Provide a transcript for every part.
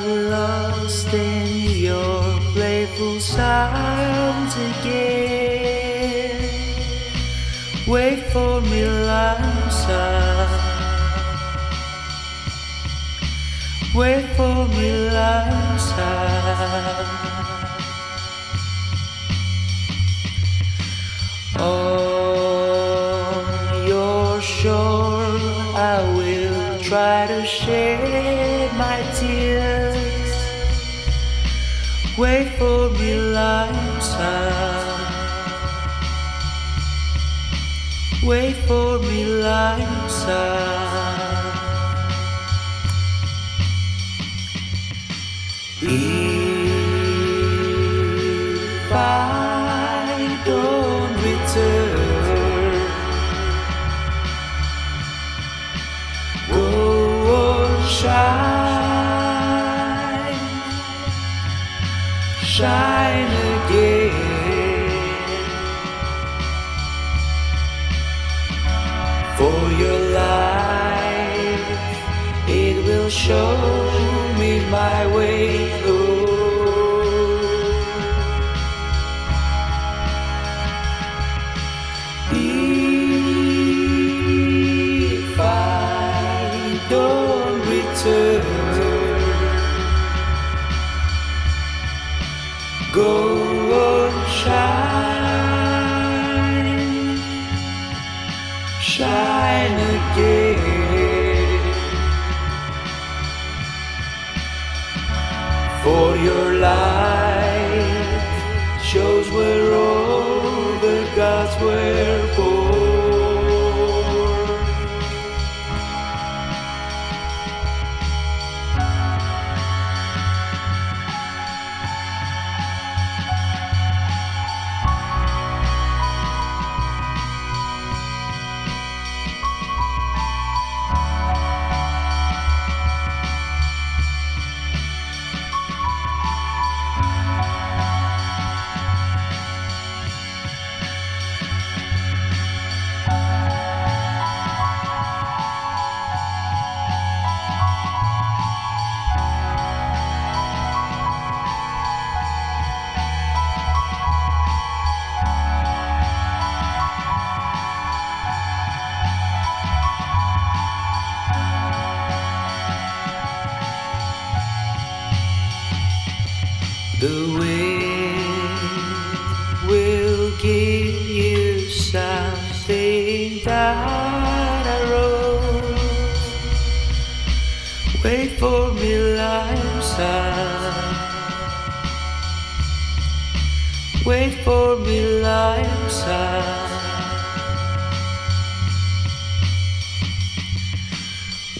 lost in your playful sounds again. Wait for me, limesun. Wait for me, limesun. On your shore, I will try to shed Wait for me, limesun. If I don't return, go on, shine, shine again. Will show me my way home. If I don't return, go The wind will give you something that I wrote. Wait for me, limesun. Wait for me.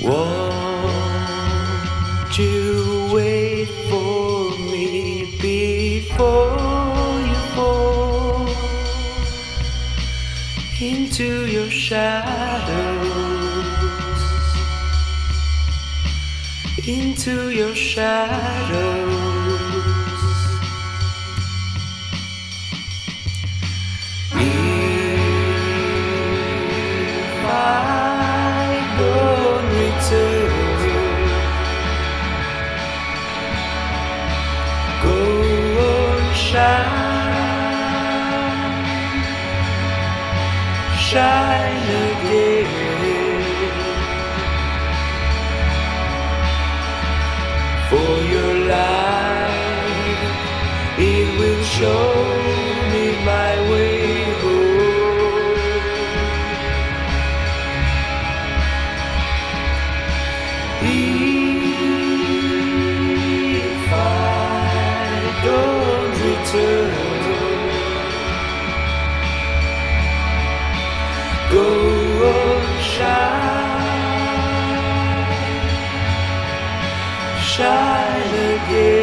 Won't before you fall into your shadows? Into your shadows. Shine again. Shine again.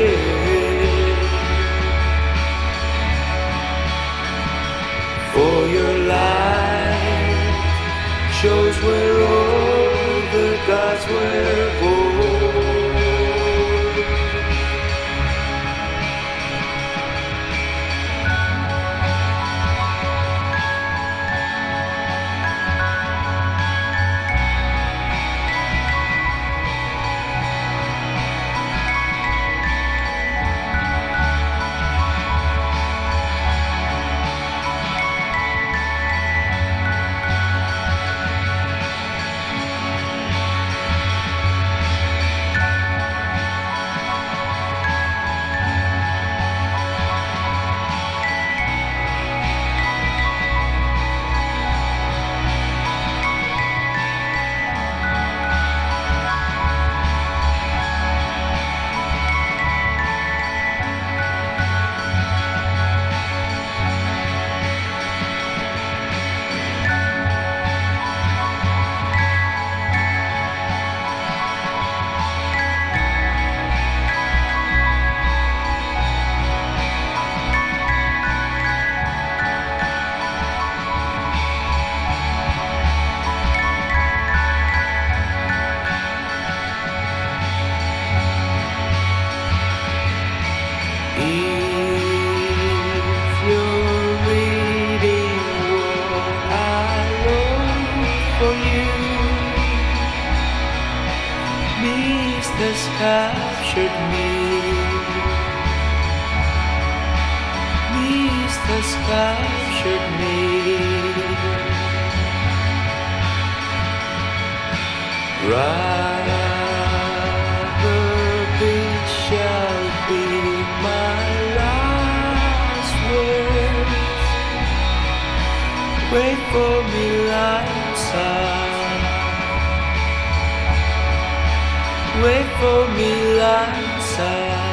Captured me. Mist has captured me. Rather Wait for me, Lightside.